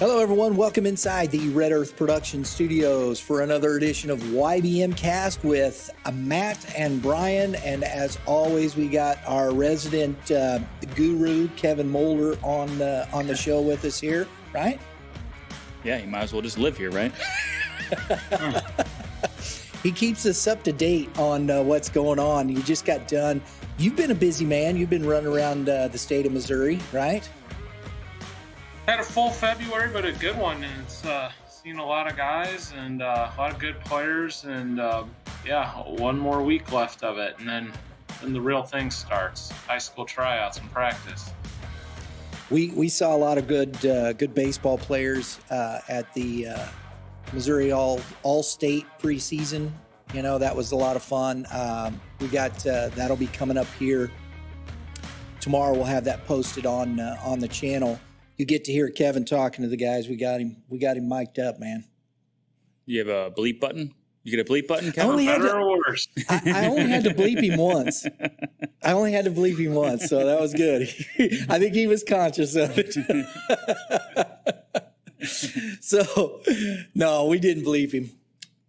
Hello, everyone. Welcome inside the Red Earth Production Studios for another edition of YBM Cast with Matt and Brian. And as always, we got our resident uh, guru Kevin Moulder on uh, on the show with us here, right? Yeah, you might as well just live here, right? he keeps us up to date on uh, what's going on. You just got done. You've been a busy man. You've been running around uh, the state of Missouri, right? Had a full February, but a good one. And it's uh, seen a lot of guys and uh, a lot of good players, and uh, yeah, one more week left of it, and then then the real thing starts: high school tryouts and practice. We we saw a lot of good uh, good baseball players uh, at the uh, Missouri All All State preseason. You know that was a lot of fun. Um, we got that'll be coming up here tomorrow. We'll have that posted on on the channel you get to hear Kevin talking to the guys. We got him. We got him mic'd up, man. You have a bleep button. You get a bleep button, Kevin. I only had to, or worse? I, I, only had to bleep him once. I only had to bleep him once, so that was good. I think he was conscious of it. so, no, we didn't bleep him.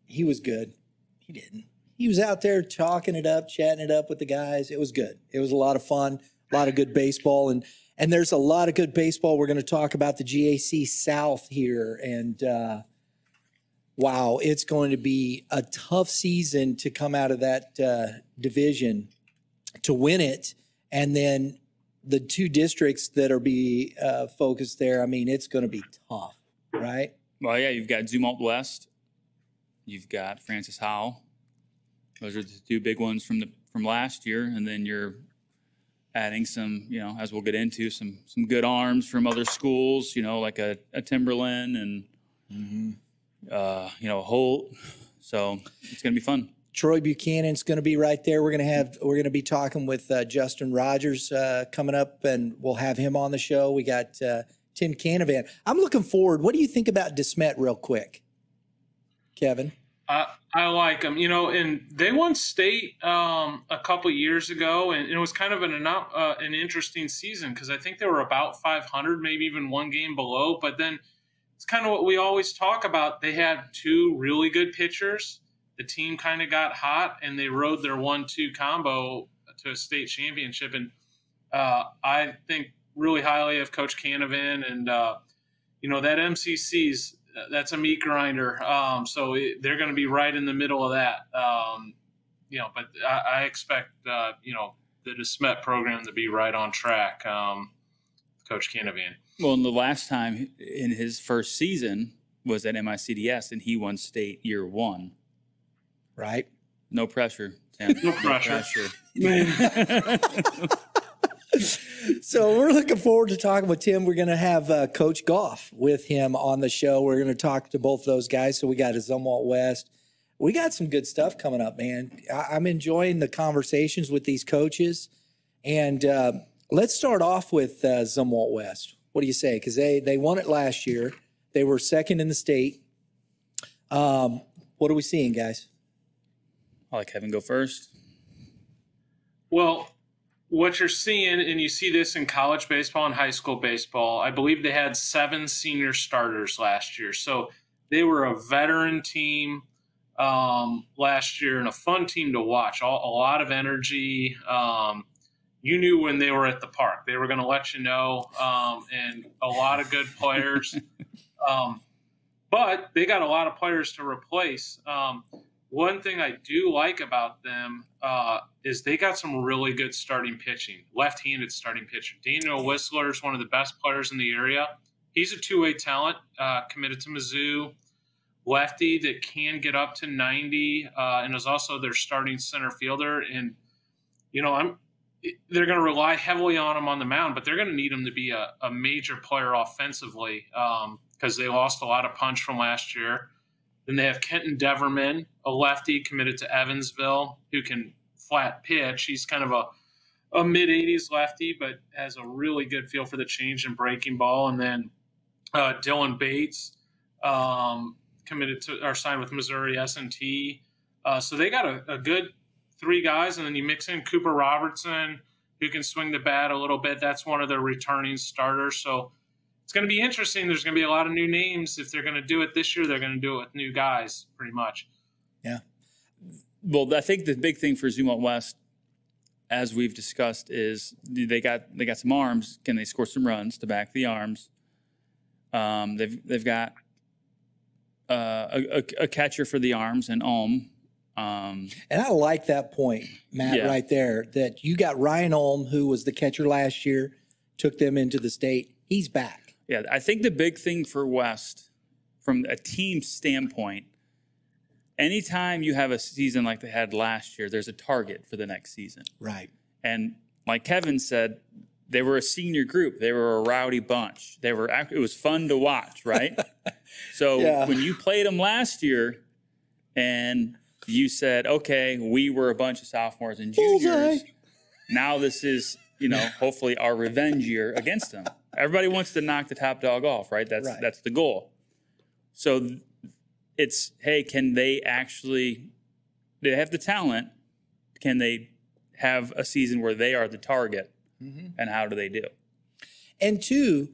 He was good. He didn't. He was out there talking it up, chatting it up with the guys. It was good. It was a lot of fun, a lot of good baseball, and and there's a lot of good baseball. We're going to talk about the GAC South here. And uh, wow, it's going to be a tough season to come out of that uh, division to win it. And then the two districts that are be uh, focused there, I mean, it's going to be tough, right? Well, yeah, you've got Zumwalt West, you've got Francis Howell. Those are the two big ones from the from last year, and then you're adding some, you know, as we'll get into some some good arms from other schools, you know, like a, a Timberland and mm-hmm. uh, you know Holt. So it's going to be fun. Troy Buchanan's going to be right there. We're going to have we're going to be talking with uh, Justin Rogers uh, coming up, and we'll have him on the show. We got uh, Tim Canavan. I'm looking forward. What do you think about DeSmet, real quick, Kevin? I, like them, you know, and they won state um, a couple years ago, and it was kind of an uh, an interesting season because I think they were about 500, maybe even one game below. But then it's kind of what we always talk about. They had two really good pitchers. The team kind of got hot, and they rode their one-two combo to a state championship. And uh, I think really highly of Coach Canavan, and uh, you know that MCC's that's a meat grinder. Um, so it, they're going to be right in the middle of that. Um, you know, but I, I expect uh, you know the DeSmet program to be right on track. Um, Coach Canavan. Well, and the last time in his first season was at MICDS, and he won state year one. Right. No pressure. Tim. No pressure. No pressure. so we're looking forward to talking with Tim. We're going to have uh, Coach Goff with him on the show. We're going to talk to both those guys. So we got a Zumwalt West. We got some good stuff coming up, man. I- am enjoying the conversations with these coaches. And uh, let's start off with uh, Zumwalt West. What do you say? Because they they won it last year. They were second in the state. Um, what are we seeing, guys? I'll let Kevin go first. Well, what you're seeing, and you see this in college baseball and high school baseball, I believe they had seven senior starters last year. So they were a veteran team um, last year and a fun team to watch. All, a lot of energy. Um, you knew when they were at the park, they were going to let you know, um, and a lot of good players. Um, but they got a lot of players to replace. Um, one thing I do like about them uh, is they got some really good starting pitching, left-handed starting pitcher. Daniel Whistler is one of the best players in the area. He's a two-way talent, uh, committed to Mizzou, lefty that can get up to 90, uh, and is also their starting center fielder. And you know, I'm they're going to rely heavily on him on the mound, but they're going to need him to be a, a major player offensively because um, they lost a lot of punch from last year. Then they have Kenton Deverman, a lefty committed to Evansville, who can flat pitch. He's kind of a a mid 80s lefty, but has a really good feel for the change and breaking ball. And then uh, Dylan Bates, um, committed to or signed with Missouri S&T. Uh, so they got a, a, good three guys, and then you mix in Cooper Robertson, who can swing the bat a little bit. That's one of their returning starters. So it's going to be interesting. There's going to be a lot of new names. If they're going to do it this year, they're going to do it with new guys, pretty much. Yeah. Well, I think the big thing for Zumwalt West, as we've discussed, is they got they got some arms. Can they score some runs to back the arms? Um, they've they've got uh, a, a, catcher for the arms and Ulm. Um, and I like that point, Matt, yeah. right there. That you got Ryan Ulm, who was the catcher last year, took them into the state. He's back. Yeah, I think the big thing for West, from a team standpoint, anytime you have a season like they had last year, there's a target for the next season. Right. And like Kevin said, they were a senior group. They were a rowdy bunch. They were it was fun to watch, right? so yeah. when you played them last year and you said, "Okay, we were a bunch of sophomores and juniors. Bullseye. Now this is, you know, hopefully our revenge year against them." Everybody wants to knock the top dog off, right? That's right. that's the goal. So it's hey, can they actually do they have the talent? Can they have a season where they are the target? Mm-hmm. And how do they do? And two,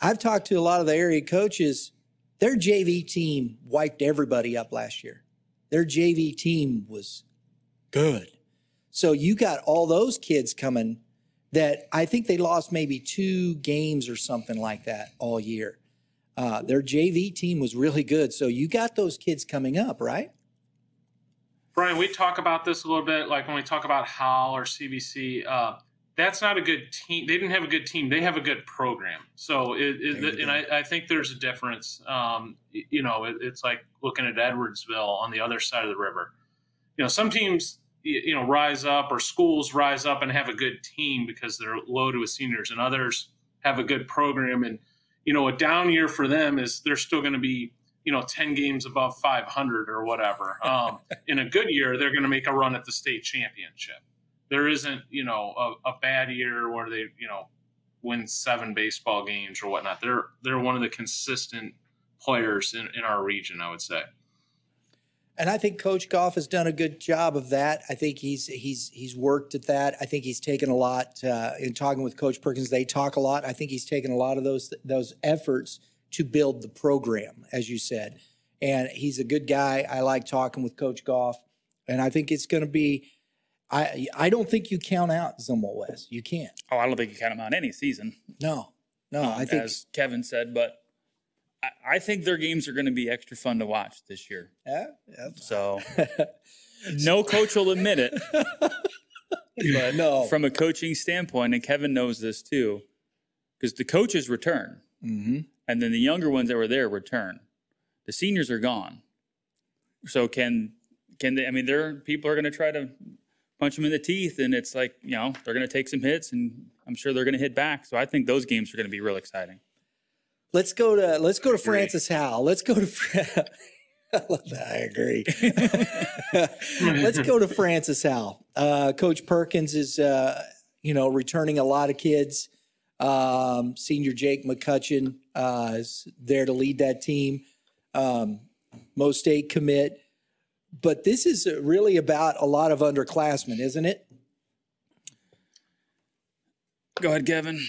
I've talked to a lot of the area coaches. Their JV team wiped everybody up last year. Their JV team was good. So you got all those kids coming that I think they lost maybe two games or something like that all year. Uh, their JV team was really good. So you got those kids coming up, right? Brian, we talk about this a little bit, like when we talk about Howell or CBC. Uh, that's not a good team. They didn't have a good team. They have a good program. So, it, it, and I, I, think there's a difference. Um, you know, it, it's like looking at Edwardsville on the other side of the river. You know, some teams, you know, rise up or schools rise up and have a good team because they're loaded with seniors, and others have a good program. And you know, a down year for them is they're still going to be you know 10 games above 500 or whatever. Um, in a good year, they're going to make a run at the state championship there isn't you know a, a bad year where they you know win seven baseball games or whatnot. They're they're one of the consistent players in, in our region, I would say. And I think Coach Goff has done a good job of that. I think he's he's he's worked at that. I think he's taken a lot uh, in talking with Coach Perkins. They talk a lot. I think he's taken a lot of those those efforts to build the program, as you said. And he's a good guy. I like talking with Coach Goff, and I think it's going to be I I don't think you count out Zumwalt West. You can't. Oh, I don't think you count them out any season. No, no. Um, I think as Kevin said, but I, I think their games are going to be extra fun to watch this year. Yeah. yeah. So no coach will admit it. but no. From a coaching standpoint, and Kevin knows this too, because the coaches return, mm-hmm. and then the younger ones that were there return. The seniors are gone. So can can they? I mean, there people are going to try to punch them in the teeth, and it's like you know they're going to take some hits, and I'm sure they're going to hit back. So I think those games are going to be real exciting. Let's go to let's go to Francis Howell. Let's go to. I agree. let's go to Francis Howell. Uh, Coach Perkins is uh, you know returning a lot of kids. Um, senior Jake McCutcheon uh, is there to lead that team. Um, most state commit but this is really about a lot of underclassmen, isn't it? Go ahead, Kevin.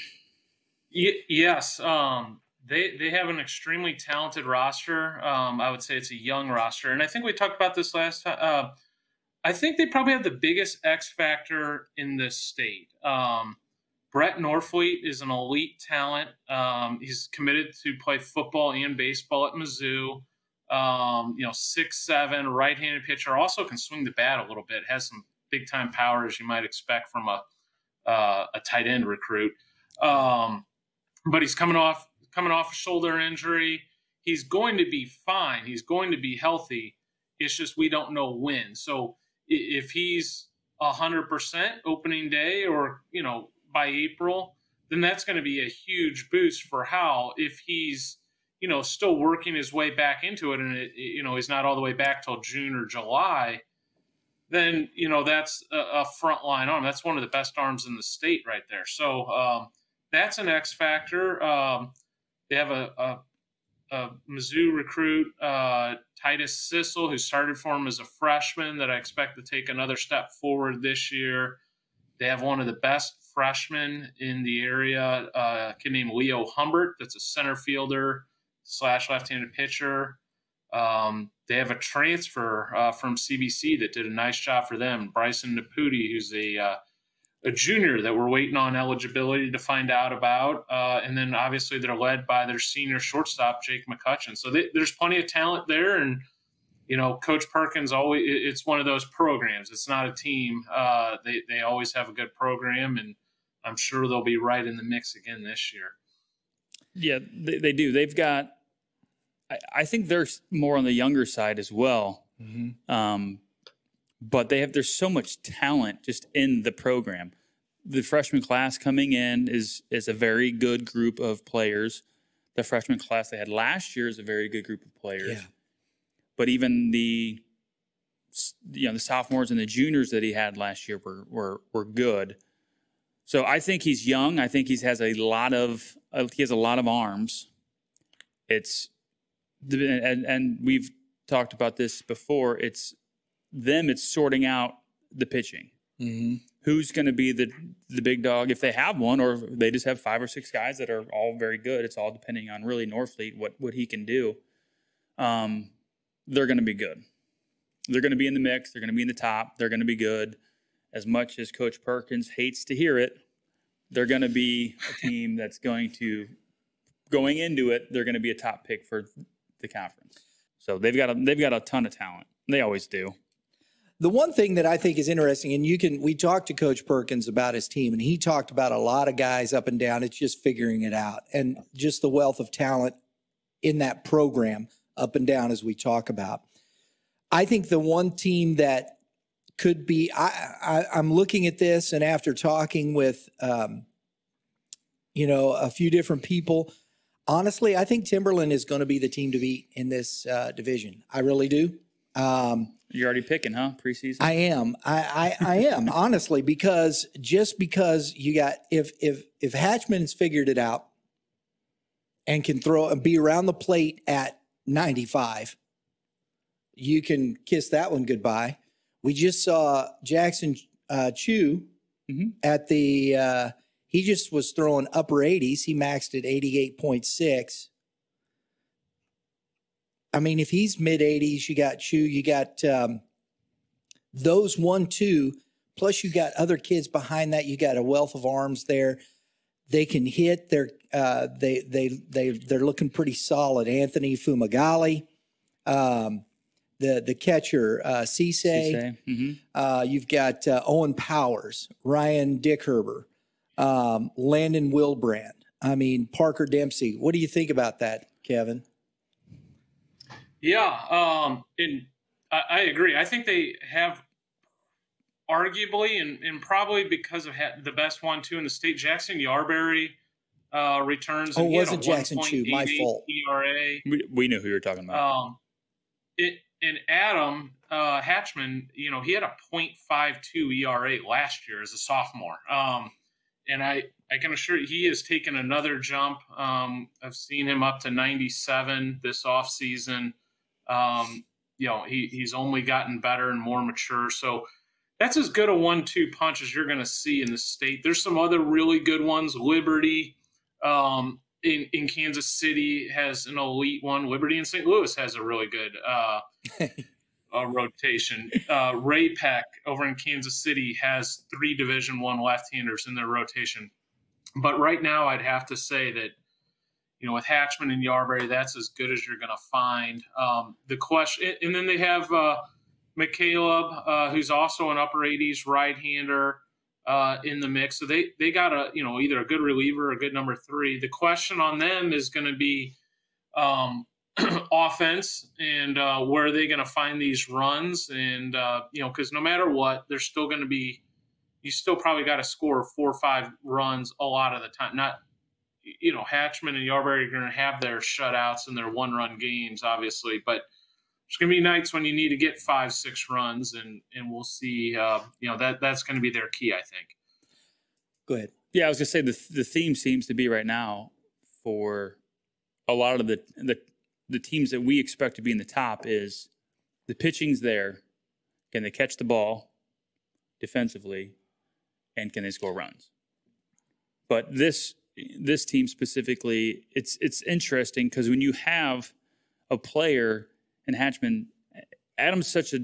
Y- yes, um, they they have an extremely talented roster. Um, I would say it's a young roster, and I think we talked about this last time. Uh, I think they probably have the biggest X factor in this state. Um, Brett Norfleet is an elite talent. Um, he's committed to play football and baseball at Mizzou um, you know, six seven, right-handed pitcher. Also can swing the bat a little bit. Has some big time power as you might expect from a uh, a tight end recruit. Um, but he's coming off coming off a shoulder injury. He's going to be fine. He's going to be healthy. It's just we don't know when. So if he's hundred percent opening day, or you know by April, then that's going to be a huge boost for Howell If he's you know, still working his way back into it, and it, you know, he's not all the way back till June or July, then you know that's a, a frontline arm. That's one of the best arms in the state right there. So um, that's an X factor. Um, they have a, a, a Mizzou recruit, uh, Titus Sissel, who started for him as a freshman, that I expect to take another step forward this year. They have one of the best freshmen in the area, uh, a kid named Leo Humbert, that's a center fielder slash left-handed pitcher. Um, they have a transfer uh, from CBC that did a nice job for them. Bryson Naputi, who's a uh, a junior that we're waiting on eligibility to find out about, uh, and then obviously they're led by their senior shortstop Jake McCutcheon. So they, there's plenty of talent there, and you know, Coach Perkins always it's one of those programs. It's not a team. Uh, they they always have a good program, and I'm sure they'll be right in the mix again this year. Yeah, they, they do. They've got. I, I, think they're more on the younger side as well. Mm-hmm. Um, but they have there's so much talent just in the program. The freshman class coming in is is a very good group of players. The freshman class they had last year is a very good group of players. Yeah. But even the you know the sophomores and the juniors that he had last year were were were good. So I think he's young. I think he has a lot of uh, he has a lot of arms. It's and and we've talked about this before. It's them. It's sorting out the pitching. Mm-hmm. Who's going to be the the big dog if they have one, or they just have five or six guys that are all very good. It's all depending on really Norfleet what what he can do. Um, they're going to be good. They're going to be in the mix. They're going to be in the top. They're going to be good. As much as Coach Perkins hates to hear it, they're going to be a team that's going to, going into it, they're going to be a top pick for the conference. So they've got a, they've got a ton of talent. They always do. The one thing that I think is interesting, and you can, we talked to Coach Perkins about his team, and he talked about a lot of guys up and down. It's just figuring it out and just the wealth of talent in that program up and down as we talk about. I think the one team that could be, I, I, am looking at this, and after talking with, um, you know, a few different people, honestly, I think Timberland is going to be the team to beat in this uh, division. I really do. Um, You're already picking, huh? Preseason. I am. I I, I am honestly because just because you got if if if Hatchman's figured it out and can throw and be around the plate at 95. You can kiss that one goodbye. We just saw Jackson uh, Chew mm-hmm. at the, uh, he just was throwing upper 80s. He maxed at 88.6. I mean, if he's mid 80s, you got Chu, you got um, those one, two, plus you got other kids behind that. You got a wealth of arms there. They can hit. They're uh, they they they they're looking pretty solid. Anthony Fumagalli, um, the the catcher uh, Cisse. Mm-hmm. Uh, you've got uh, Owen Powers, Ryan Dickherber, um, Landon Wilbrand. I mean Parker Dempsey. What do you think about that, Kevin? Yeah, um, and I, I agree. I think they have arguably, and, and probably because of the best one two in the state, Jackson Yarberry uh, returns. Oh, wasn't Jackson Chew my fault? ERA. We, we knew who you were talking about. Um, it and Adam uh, Hatchman, you know, he had a .52 ERA last year as a sophomore. Um, and I, I can assure you, he has taken another jump. Um, I've seen him up to 97 this off season. Um, you know, he, he's only gotten better and more mature. So that's as good a one-two punch as you're going to see in the state. There's some other really good ones. Liberty um, in in Kansas City has an elite one. Liberty in St. Louis has a really good uh, uh, rotation. Uh, Ray Peck over in Kansas City has three Division One left-handers in their rotation. But right now, I'd have to say that you know with Hatchman and Yarberry, that's as good as you're going to find. Um, the question, and then they have. Uh, McCaleb, uh, who's also an upper 80s right hander uh, in the mix. So they, they got a, you know, either a good reliever or a good number three. The question on them is going to be um, offense and uh, where are they going to find these runs? And, uh, you know, because no matter what, they're still going to be, you still probably got to score four or five runs a lot of the time. Not, you know, Hatchman and Yarberry are going to have their shutouts and their one run games, obviously, but – there's going to be nights when you need to get five, six runs, and and we'll see. Uh, you know that that's going to be their key, I think. Go ahead. Yeah, I was going to say the the theme seems to be right now for a lot of the the the teams that we expect to be in the top is the pitching's there. Can they catch the ball defensively, and can they score runs? But this this team specifically, it's it's interesting because when you have a player in Hatchman, Adam's such a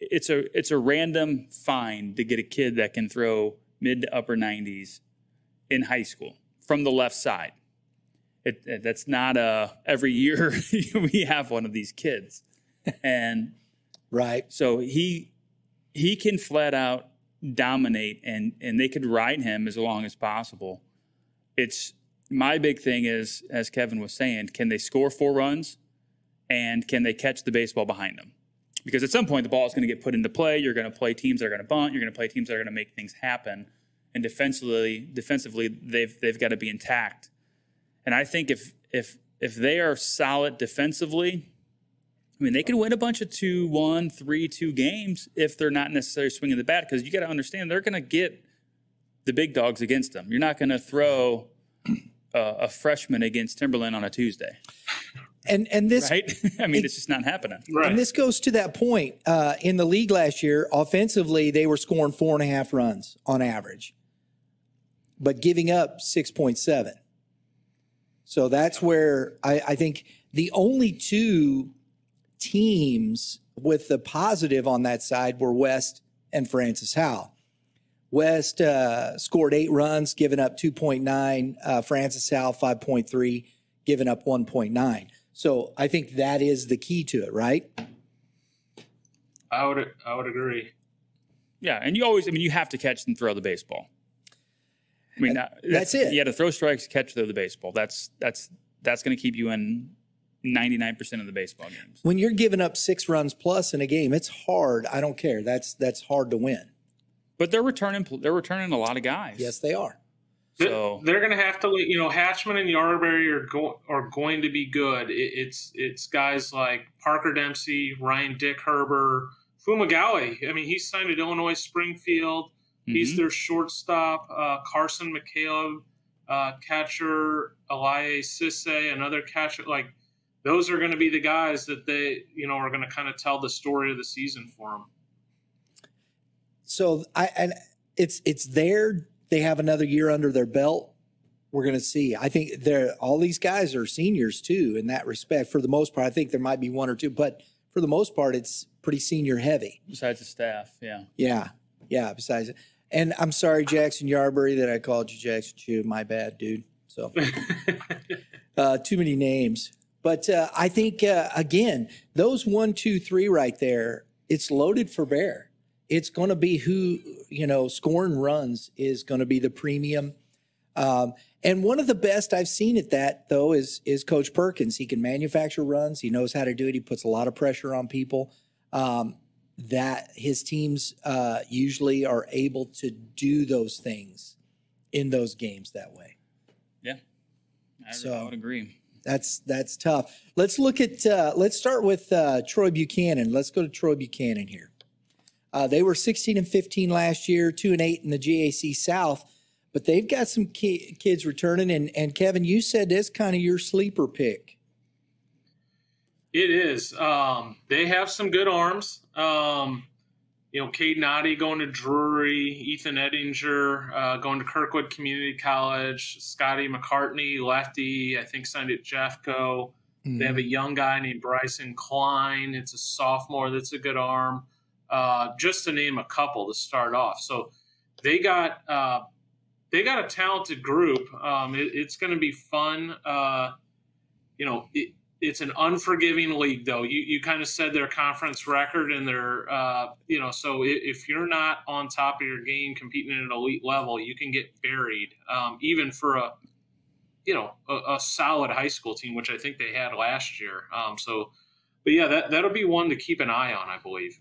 it's a it's a random find to get a kid that can throw mid to upper 90s in high school from the left side. It, it, that's not a every year we have one of these kids, and Right. so he he can flat out dominate and and they could ride him as long as possible. It's my big thing is as Kevin was saying, can they score four runs and can they catch the baseball behind them? Because at some point the ball is going to get put into play. You're going to play teams that are going to bunt. You're going to play teams that are going to make things happen. And defensively, defensively they've they've got to be intact. And I think if if if they are solid defensively, I mean, they can win a bunch of two, one, three, two games if they're not necessarily swinging the bat. Because you got to understand, they're going to get the big dogs against them. You're not going to throw a, a freshman against Timberland on a Tuesday, And and this right? I mean, it's just not happening. Right. and this goes to that point. Uh, in the league last year, offensively, they were scoring four and a half runs on average, but giving up six point seven. So that's where I, I think the only two teams with the positive on that side were West and Francis Howell. West uh, scored eight runs, giving up 2.9. Uh, Francis Howell, 5.3, giving up 1.9. So I think that is the key to it, right? I would I would agree. Yeah, and you always, I mean, you have to catch and throw the baseball. I mean, that- that's it. You got to throw strikes, catch throw the baseball. That's that's that's going to keep you in ninety nine percent of the baseball games. When you're giving up six runs plus in a game, it's hard. I don't care. That's that's hard to win. But they're returning, they're returning a lot of guys. Yes, they are. So they're going to have to, you know, Hatchman and Yarberry are go, are going to be good. It, it's it's guys like Parker Dempsey, Ryan Dick Herber, Fumagalli. I mean, he's signed at Illinois Springfield. He's mhm. their shortstop. Uh, Carson McCaleb, uh, catcher Elie Sisse, another catcher. Like those are going to be the guys that they, you know, are going to kind of tell the story of the season for them. So I and it's it's there. They have another year under their belt. We're going to see. I think they're all these guys are seniors too in that respect. For the most part, I think there might be one or two, but for the most part, it's pretty senior heavy. besides the staff, yeah. Yeah, yeah. Besides, it. and I'm sorry, Jackson Yarberry, that I called you Jackson Chew. My bad, dude. So uh, too many names. But uh, I think uh, again, those one, two, three right there, it's loaded for bear. It's going to be who you know scoring runs is going to be the premium. Um, and one of the best I've seen at that though is is Coach Perkins. He can manufacture runs. He knows how to do it. He puts a lot of pressure on people. Um, that his teams uh, usually are able to do those things in those games that way. I, So- I would agree. That's that's tough. Let's look at uh, let's start with uh, Troy Buchanan. Let's go to Troy Buchanan here. Uh, they were 16 and 15 last year, two and eight in the GAC South, but they've got some ki- kids returning. And and Kevin, you said that's kind of your sleeper pick. It is. Um, they have some good arms. Um, you know, Cade Noddy going to Drury, Ethan Ettinger uh, going to Kirkwood Community College, Scotty McCartney, lefty, I think signed at Jeffco. They have a young guy named Bryson Klein. It's a sophomore that's a good arm. Uh, just to name a couple to start off. So they got uh, they got a talented group. Um, it, it's going to be fun. Uh, you know, it, it's an unforgiving league, though. You you kind of said their conference record and their uh, you know. So if, you're not on top of your game, competing at an elite level, you can get buried. Um, even for a you know a, a solid high school team, which I think they had last year. Um, so, but yeah, that that'll be one to keep an eye on, I believe.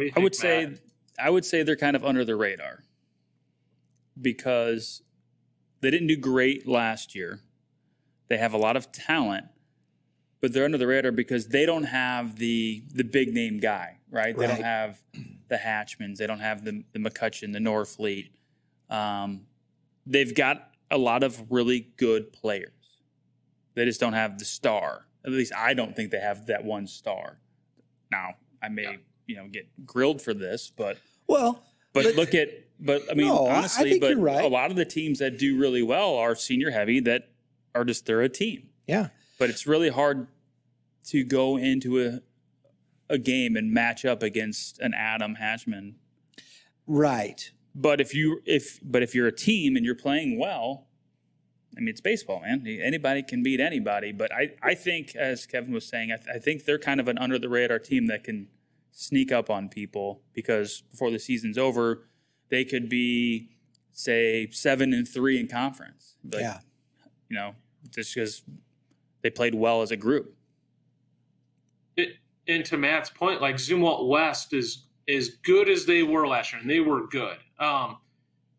What do you I would think, say I would say they're kind of under the radar because they didn't do great last year. They have a lot of talent, but they're under the radar because they don't have the the big name guy, right? They don't have the Hatchmans, they don't have the the McCutcheon, the Norfleet. Um, they've got a lot of really good players. They just don't have the star. At least I don't think they have that one star. Now I may Yeah. You know get grilled for this, but Well, But Let- look at, but I mean, No, I- I honestly, think but right. a lot of the teams that do really well are senior heavy that are just they're a team. Yeah. But it's really hard to go into a a game and match up against an Adam Hatchman. Right. But if you if but if you're a team and you're playing well, I mean it's baseball, man. Anybody can beat anybody. But I I think as Kevin was saying, I, th- I think they're kind of an under the radar team that can sneak up on people because before the season's over, they could be say seven and three in conference. Like, yeah. you know, just because they played well as a group. it, and to Matt's point, like Zumwalt West is as good as they were last year, and they were good. Um,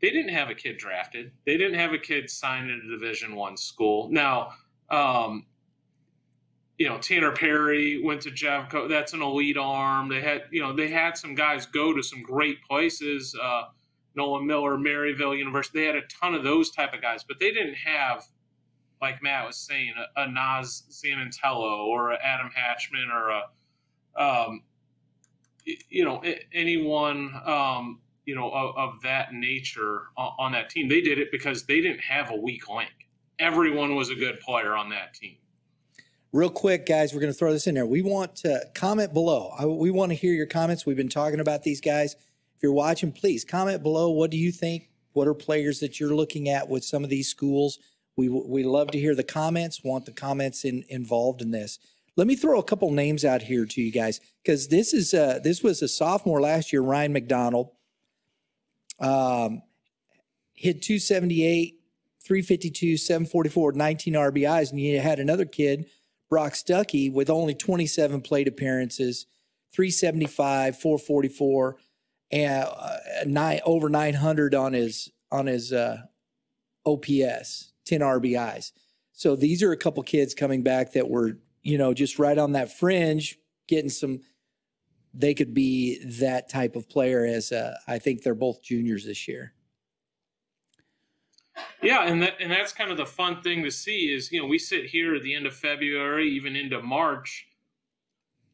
they didn't have a kid drafted. They didn't have a kid signed at a Division One school. Now, um, you know, Tanner Perry went to Jeffco. That's an elite arm. They had, you know, they had some guys go to some great places. Uh, Nolan Miller, Maryville University. They had a ton of those type of guys, but they didn't have, like Matt was saying, a, a Nas Zanantello or Adam Hatchman or a um, you know, anyone, um, you know, of, of that nature on, on that team. They did it because they didn't have a weak link. Everyone was a good player on that team. Real quick, guys, we're going to throw this in there. We want to comment below. I, we want to hear your comments. We've been talking about these guys. If you're watching, please comment below. What do you think? What are players that you're looking at with some of these schools? We we love to hear the comments. Want the comments in, involved in this. Let me throw a couple names out here to you guys because this is uh, this was a sophomore last year, Ryan McDonald. Um, hit 278, 352, 744, 19 RBIs, and you had another kid, Brock Stuckey, with only 27 plate appearances, 375, 444, and uh, nine over 900 on his on his uh, OPS, 10 RBIs. So these are a couple kids coming back that were, you know, just right on that fringe, getting some. They could be that type of player. As uh, I think they're both juniors this year. Yeah, and that and that's kind of the fun thing to see is you know we sit here at the end of February, even into March.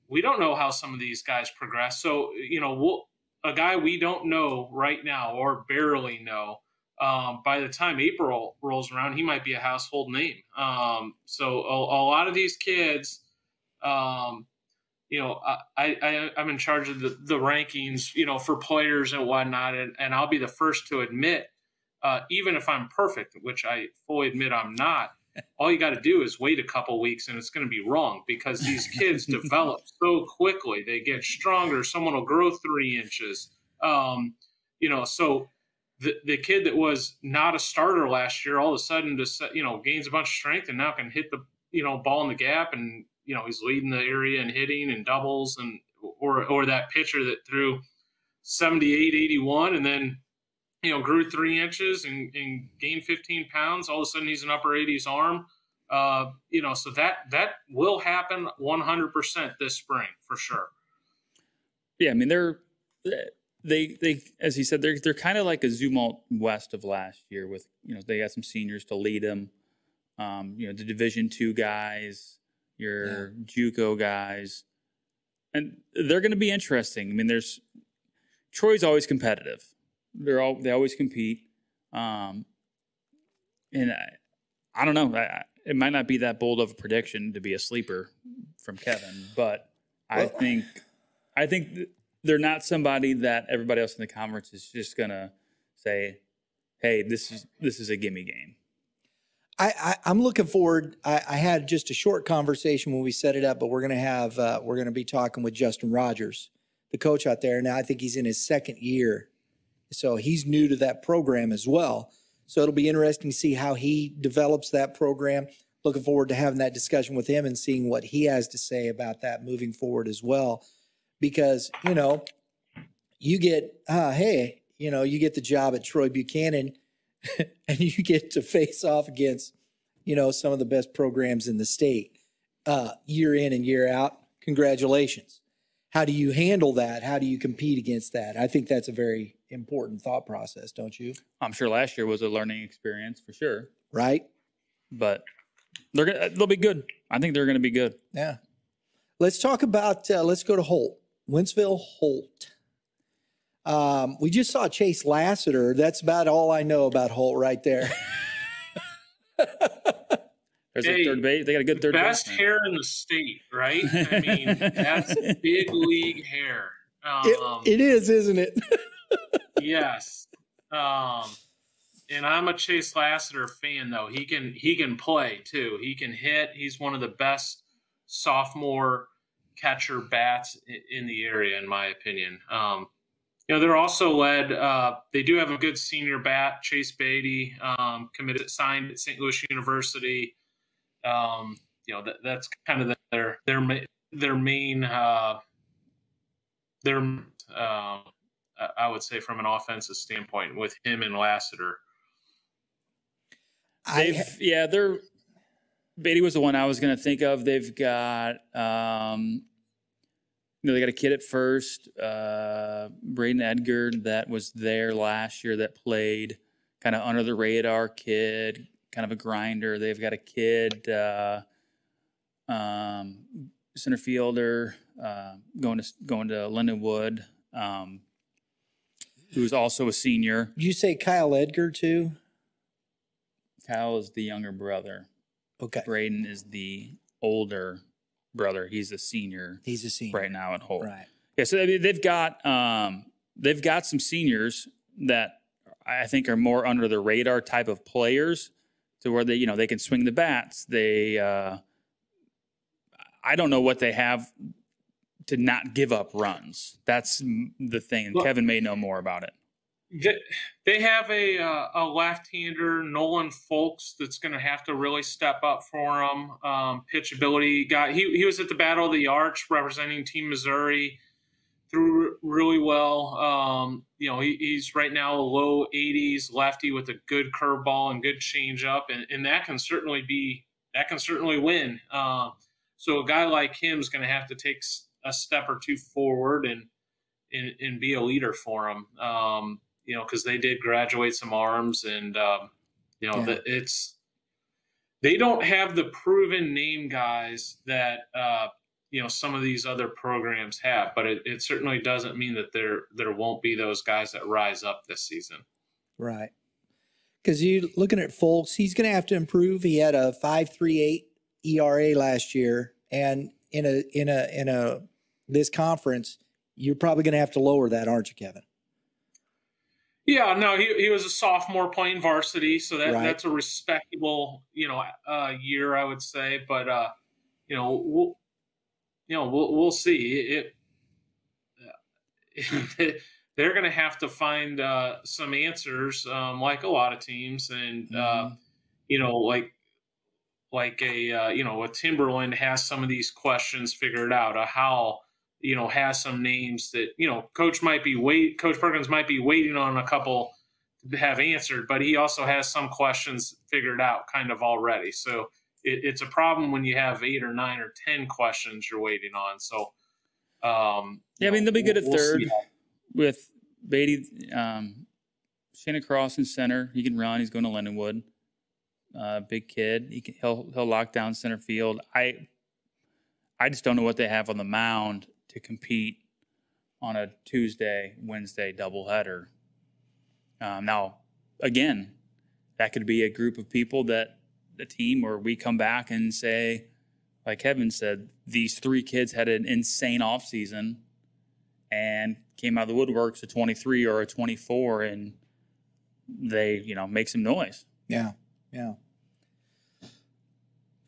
We don't know how some of these guys progress. So you know, we'll, a guy we don't know right now or barely know. Um, by the time April rolls around, he might be a household name. Um, so a, a lot of these kids, um, you know, I, I I'm in charge of the, the rankings, you know, for players and whatnot, and, and I'll be the first to admit uh, even if I'm perfect, which I fully admit I'm not, all you got to do is wait a couple weeks and it's going to be wrong because these kids develop so quickly. They get stronger. Someone will grow three inches. Um, you know, so the, the kid that was not a starter last year all of a sudden just, you know, gains a bunch of strength and now can hit the, you know, ball in the gap and, you know, he's leading the area and hitting and doubles and, or, or that pitcher that threw 78, 81 and then, you know, grew three inches and, and gained 15 pounds. All of a sudden, he's an upper 80s arm. Uh, you know, so that that will happen 100% this spring for sure. Yeah, I mean they're they they as he said they're they're kind of like a Zumwalt West of last year with you know they got some seniors to lead them. Um, you know the Division two guys, your JUCO guys, and they're going to be interesting. I mean, there's Troy's always competitive. They're all they always compete, um, and I, I don't know. I, it might not be that bold of a prediction to be a sleeper from Kevin, but I think I think th- they're not somebody that everybody else in the conference is just gonna say, "Hey, this is this is a gimme game." I, I I'm looking forward. I, I had just a short conversation when we set it up, but we're gonna have uh, we're gonna be talking with Justin Rogers, the coach out there. Now I think he's in his second year, so he's new to that program as well. So it'll be interesting to see how he develops that program. Looking forward to having that discussion with him and seeing what he has to say about that moving forward as well. Because you know, you get uh, hey, you know, you get the job at Troy Buchanan and you get to face off against, you know, some of the best programs in the state uh, year in and year out. Congratulations. How do you handle that? How do you compete against that? I think that's a very important thought process, don't you? I'm sure last year was a learning experience for sure, Right? but they're gonna they'll be good. I think they're gonna be good. Yeah. Let's talk about, uh, let's go to Holt, Wentzville Holt. Um, we just saw Chase Lassiter. That's about all I know about Holt right there. There's Hey, a third base. They got a good third Best baseman. hair in the state, right? I mean, that's big league hair. Um, it, it is, isn't it? yes. Um, and I'm a Chase Lassiter fan, though. He can he can play too. He can hit. He's one of the best sophomore catcher bats in the area, in my opinion. Um, you know, they're also led. Uh, they do have a good senior bat, Chase Beatty, um, committed signed at St. Louis University. Um, you know, that, that's kind of their their their main uh, their um, I I would say from an offensive standpoint with him and Lassiter. I, They've yeah, they're Beatty was the one I was going to think of. They've got um, you know they got a kid at first, uh, Braden Edgar that was there last year that played kind of under the radar kid, kind of a grinder. They've got a kid, uh, um, center fielder, uh, going to going to Lindenwood, um, who's also a senior. did you say Kyle Edgar too? Kyle is the younger brother. Okay. Braden is the older brother. He's a senior He's a senior. right now at Holt. Right. Yeah, so they've got um, they've got some seniors that I think are more under the radar type of players, to where they you know they can swing the bats. They uh, I don't know what they have to not give up runs. That's the thing. Well- Kevin may know more about it. They, have a uh, a left-hander Nolan Folks that's going to have to really step up for him. Um, pitchability guy. He he was at the Battle of the Arch representing Team Missouri. Threw really well. Um, you know, he, he's right now a low 80s lefty with a good curveball and good changeup, and, and that can certainly be that can certainly win. Um, so a guy like him is going to have to take a step or two forward and and, and be a leader for them. Um, you know, because they did graduate some arms, and um, you know Yeah. that it's they don't have the proven name guys that uh, you know some of these other programs have, but it, it certainly doesn't mean that there there won't be those guys that rise up this season. Right. Because you looking at Folks, he's going to have to improve. He had a five three eight ERA last year, and in a in a in a this conference, you're probably going to have to lower that, aren't you, Kevin? Yeah, no, he, he was a sophomore playing varsity, so that Right. that's a respectable, you know, uh, year I would say. But uh, you know, we'll, you know, we'll we'll see. It, they're going to have to find uh, some answers, um, like a lot of teams, and uh, you know, like like a uh, you know, a Timberland has some of these questions figured out. A Howell, you know, has some names that you know, Coach might be wait, Coach Perkins might be waiting on a couple to have answered, but he also has some questions figured out kind of already. So it, it's a problem when you have eight or nine or ten questions you're waiting on. So um, Yeah, I mean they'll be good at we'll- third with Beatty, um, Shannon Cross in center. He can run. He's going to Lindenwood. Uh, big kid. He can, he'll he'll lock down center field. I I just don't know what they have on the mound to compete on a Tuesday, Wednesday doubleheader. Um, now, again, that could be a group of people that the team or we come back and say, like Kevin said, these three kids had an insane offseason and came out of the woodworks a 23 or a 24 and they, you know, make some noise. Yeah, yeah.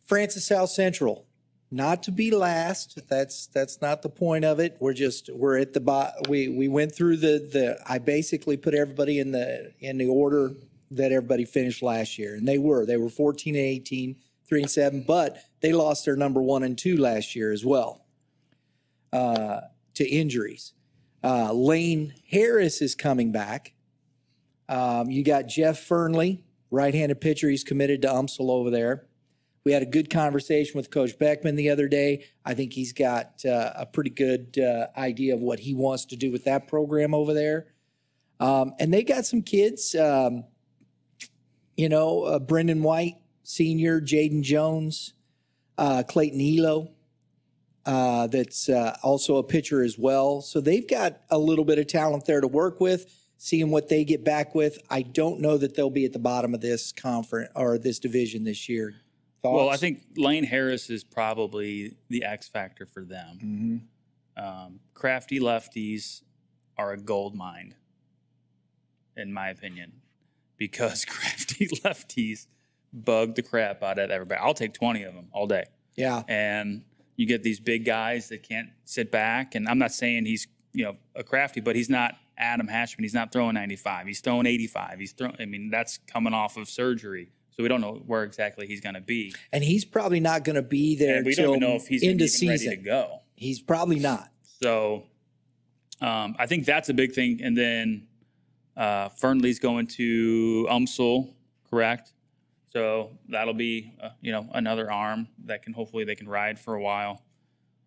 Francis South Central, not to be last. That's that's not the point of it. We're just we're at the bo- we we went through the the. I basically put everybody in the in the order that everybody finished last year, and they were they were 14 and 18, three and seven, but they lost their number one and two last year as well uh, to injuries. Uh, Lane Harris is coming back. Um, you got Jeff Fernley, right-handed pitcher. He's committed to UMSL over there. We had a good conversation with Coach Beckman the other day. I think he's got uh, a pretty good uh, idea of what he wants to do with that program over there. Um, and they got some kids, um, you know, uh, Brendan White, senior, Jaden Jones, uh, Clayton Elo. uh, that's uh, also a pitcher as well. So they've got a little bit of talent there to work with. Seeing what they get back with, I don't know that they'll be at the bottom of this conference or this division this year. Thoughts? Well, I think Lane Harris is probably the X factor for them. Mhm. Um, crafty lefties are a gold mine, in my opinion, because crafty lefties bug the crap out of everybody. I'll take 20 of them all day. Yeah, And you get these big guys that can't sit back. And I'm not saying he's, you know, a crafty, but he's not Adam Hatchman. He's not throwing 95. He's throwing 85. He's throwing, I mean, that's coming off of surgery. So we don't know where exactly he's going to be. and he's probably not going to be there And we don't even know if he's even into ready season. to go. He's probably not. So um, I think that's a big thing. And then uh, Fernley's going to UMSL, correct? So that'll be uh, you know another arm that can hopefully they can ride for a while.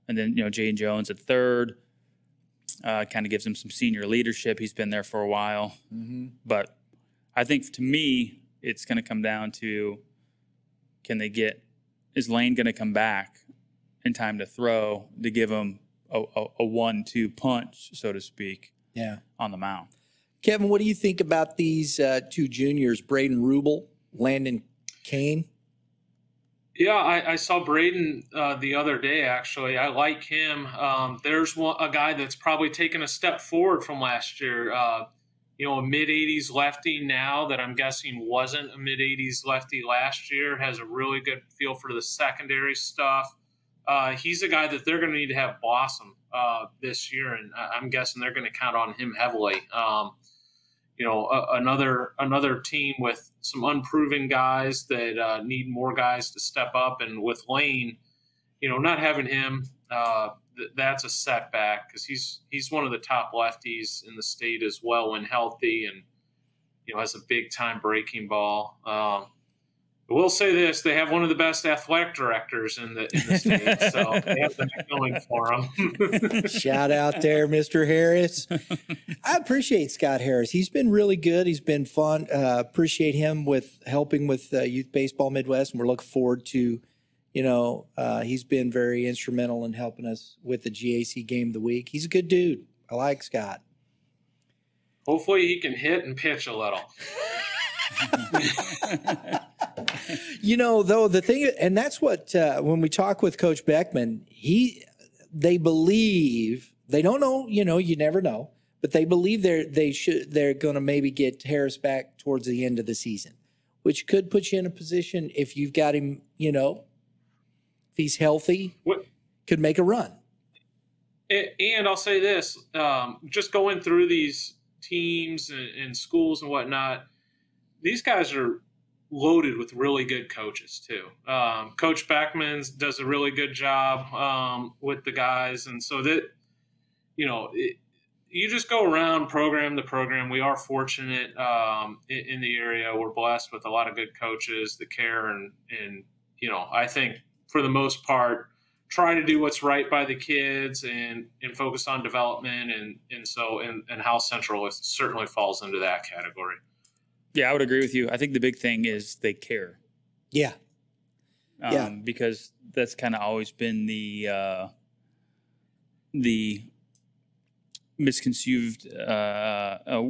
And then you know Jane Jones at third, uh, kind of gives him some senior leadership. He's been there for a while, but I think to me it's going to come down to can they get is Lane going to come back in time to throw to give him a, a, a one-two punch, so to speak, Yeah. on the mound. Kevin, what do you think about these uh, two juniors, Braden Rubel, Landon Kane? Yeah, I, I saw Braden uh, the other day. Actually, I like him. Um, there's one, a guy that's probably taken a step forward from last year. Uh, you know, a mid 80s lefty now that I'm guessing wasn't a mid 80s lefty last year. Has a really good feel for the secondary stuff. Uh, he's a guy that they're going to need to have blossom uh, this year, and I'm guessing they're going to count on him heavily. Um, you know, a, another another team with some unproven guys that uh, need more guys to step up, and with Lane, you know, not having him, uh, th- that's a setback because he's he's one of the top lefties in the state as well when healthy, and you know has a big time breaking ball. Um, I will say this: they have one of the best athletic directors in the in the state, so they have that going for them. Shout out there, Mr. Harris. I appreciate Scott Harris. He's been really good. He's been fun. Uh, appreciate him with helping with uh, Youth Baseball Midwest, and we're looking forward to, you know, uh, he's been very instrumental in helping us with the GAC Game of the Week. He's a good dude. I like Scott. Hopefully, he can hit and pitch a little. You know, though the thing, and that's what uh, when we talk with Coach Beckman, he they believe they don't know. You know, you never know, but they believe they're they should they're going to maybe get Harris back towards the end of the season, which could put you in a position if you've got him. You know, if he's healthy, What could make a run. And I'll say this: um, just going through these teams and, and schools and whatnot, these guys are loaded with really good coaches too. Um, Coach Beckman does a really good job um, with the guys, and so that you know. It, you just go around program to program. We are fortunate um, in, in the area. We're blessed with a lot of good coaches that care, and and you know, I think for the most part, try to do what's right by the kids and and focus on development and and so and and Howell Central is, certainly falls into that category. Yeah, I would agree with you. I think the big thing is they care. Yeah, um, Yeah. because that's kind of always been the uh, the misconceived uh, uh,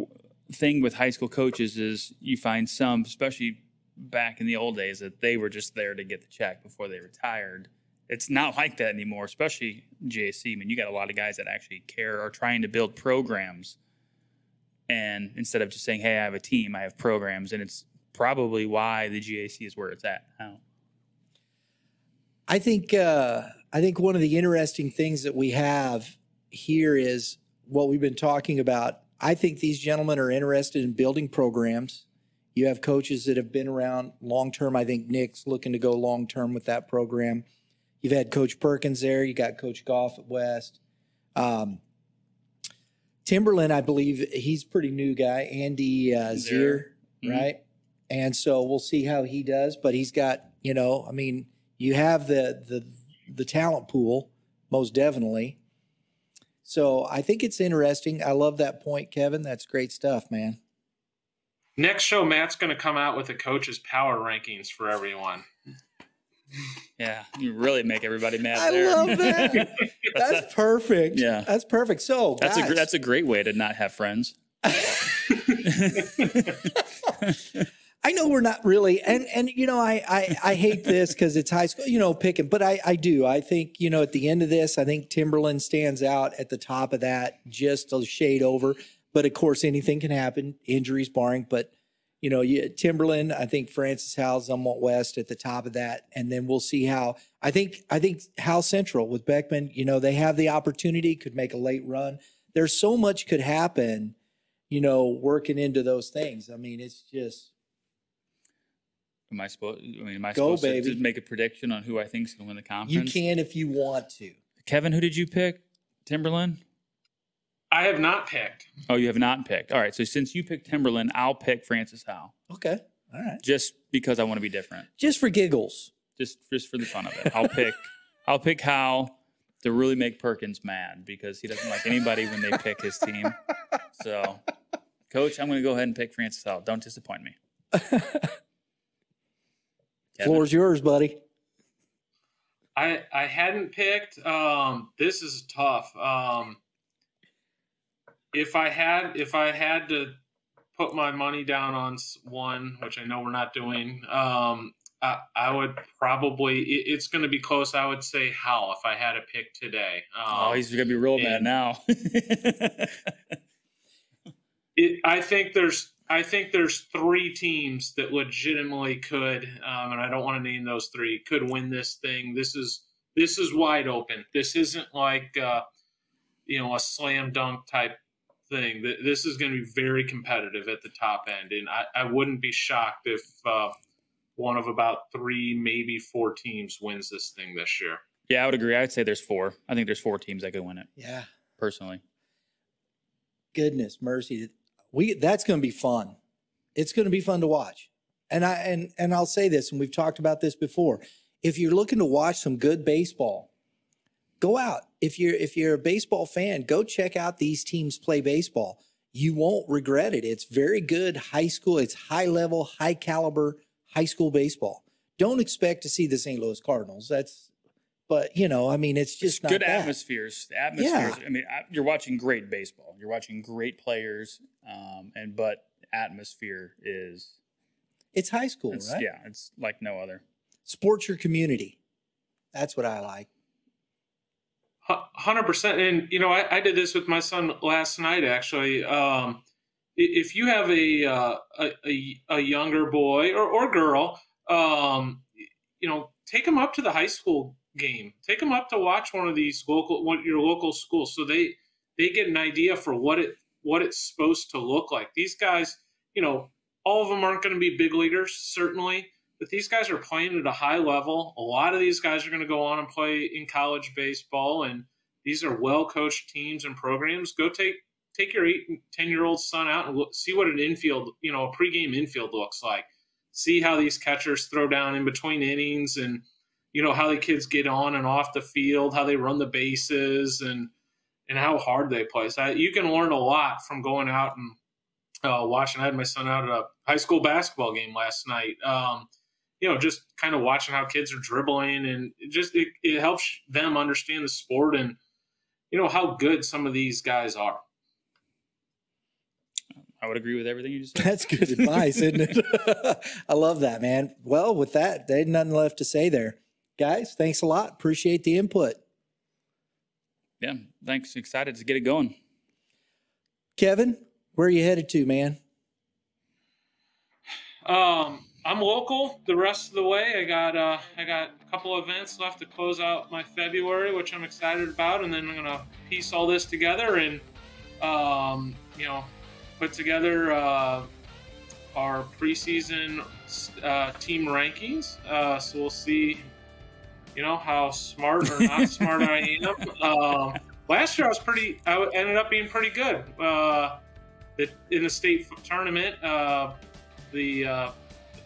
thing with high school coaches is you find some, especially back in the old days, that they were just there to get the check before they retired. It's not like that anymore, especially JC. I mean, you got a lot of guys that actually care, are trying to build programs, and instead of just saying, "Hey, I have a team, I have programs," and it's probably why the GAC is where it's at now. I think uh, I think one of the interesting things that we have here is what we've been talking about. I think these gentlemen are interested in building programs. You have coaches that have been around long term. I think Nick's looking to go long term with that program. You've had Coach Perkins there. You got Coach Goff at West. Um, Timberland, I believe he's a pretty new guy. Andy uh, Zier. Mhm. right? And so we'll see how he does. But he's got, you know, I mean, you have the the the talent pool most definitely. So I think it's interesting. I love that point, Kevin. That's great stuff, man. Next show, Matt's going to come out with the coaches' power rankings for everyone. Yeah, you really make everybody mad. I there. love that. That's perfect. Yeah. That's perfect. So That's a guys, gr- that's a great way to not have friends. I know we're not really, and and you know, I I, I hate this because it's high school, you know, picking, but I I do. I think you know, at the end of this, I think Timberland stands out at the top of that, just a shade over. But of course, anything can happen, injuries barring. But you know, you, Timberland, I think Francis Howell, Zumwalt West at the top of that, and then we'll see how. I think I think Howell Central with Beckman, you know, they have the opportunity, could make a late run. There's so much could happen, you know, working into those things. I mean, it's just. Am I supposed? I mean, am I Go, supposed to baby. just make a prediction on who I think is going to win the conference? You can if you want to. Kevin, who did you pick? Timberland. I have not picked. Oh, you have not picked. All right. So since you picked Timberland, I'll pick Francis Howell, Okay. All right. just because I want to be different, Just for giggles. just just for the fun of it. I'll pick. I'll pick Howell to really make Perkins mad because he doesn't like anybody when they pick his team. So, Coach, I'm going to go ahead and pick Francis Howell. Don't disappoint me. Kevin? Floor's yours, buddy. I I hadn't picked. Um, this is tough. Um, if I had if I had to put my money down on one, which I know we're not doing, um, I, I would probably. It, it's going to be close. I would say Hal if I had a pick today. Um, Oh, he's going to be real mad now. it, I think there's I think there's three teams that legitimately could, um, and I don't want to name those three, could win this thing. This is this is wide open. This isn't like uh, you know a slam dunk type thing. Th- This is going to be very competitive at the top end, and I, I wouldn't be shocked if uh, one of about three, maybe four teams wins this thing this year. yeah, I would agree. I'd say there's four. I think there's four teams that could win it Yeah. personally. Goodness mercy. We that's going to be fun. It's going to be fun to watch. And I and and I'll say this and we've talked about this before. If you're looking to watch some good baseball, go out. If you're if you're a baseball fan, go check out these teams play baseball. You won't regret it. It's very good high school. It's high level, high caliber high school baseball. Don't expect to see the St. Louis Cardinals. That's but you know, I mean, it's just It's not good that. atmospheres. The atmospheres. I mean, I- you're watching great baseball. You're watching great players, um, and but atmosphere is It's high school, it's, right? yeah, it's like no other. Sports your community. That's what I like. Hundred percent, and you know, I, I did this with my son last night. Actually, um, if you have a uh, a, a, younger boy or, or girl, um, you know, take them up to the high school game. Take them up to watch one of these local, one, your local schools, so they they get an idea for what it what it's supposed to look like. These guys, you know, all of them aren't going to be big leaguers, certainly, but these guys are playing at a high level. A lot of these guys are going to go on and play in college baseball, and these are well coached teams and programs. Go take take your eight and ten year old son out and look, see what an infield, you know, a pregame infield looks like. See how these catchers throw down in between innings, and you know how the kids get on and off the field, how they run the bases, and and how hard they play. So you can learn a lot from going out and uh, watching. I had my son out at a high school basketball game last night. Um, you know, just kind of watching how kids are dribbling, and it just it, it helps them understand the sport and you know how good some of these guys are. I would agree with everything you just said. That's good advice, isn't it? I love that, man. Well, with that, there's nothing left to say there. Guys, thanks a lot. Appreciate the input. yeah, thanks. Excited to get it going. Kevin, where are you headed to, man? Um, I'm local the rest of the way. I got uh, I got a couple events left to close out my February, which I'm excited about, and then I'm gonna piece all this together and um, you know put together uh, our preseason uh, team rankings. Uh, so we'll see, you know, how smart or not smart I am. Um, last year I was pretty. I ended up being pretty good. Uh, in the state tournament. Uh, the uh,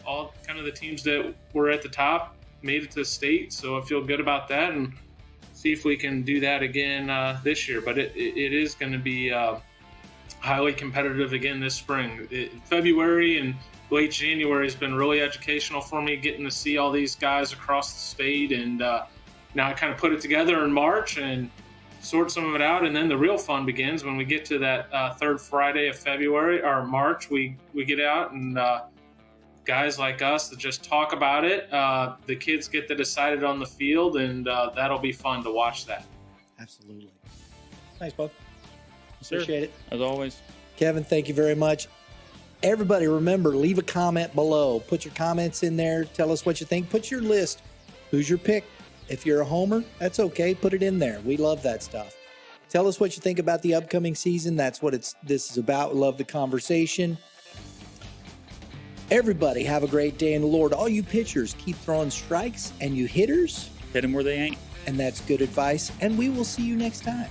all kind of the teams that were at the top made it to state, so I feel good about that, and see if we can do that again uh, this year. But it, it, is going to be uh, highly competitive again this spring. It, February and late January has been really educational for me, getting to see all these guys across the state, and uh, now I kind of put it together in March and sort some of it out, and then the real fun begins when we get to that uh, third Friday of February or March. We we get out and uh, guys like us that just talk about it. Uh, the kids get to decide it on the field, and uh, that'll be fun to watch that. Absolutely. Thanks, Bob. Sir, Appreciate it. As always. Kevin, thank you very much. Everybody, remember, leave a comment below. Put your comments in there. Tell us what you think. Put your list. Who's your pick? If you're a homer, that's okay. Put it in there. We love that stuff. Tell us what you think about the upcoming season. That's what it's this is about. We love the conversation. Everybody, have a great day in the Lord. All you pitchers, keep throwing strikes, and you hitters, Hit them where they ain't. and that's good advice. And we will see you next time.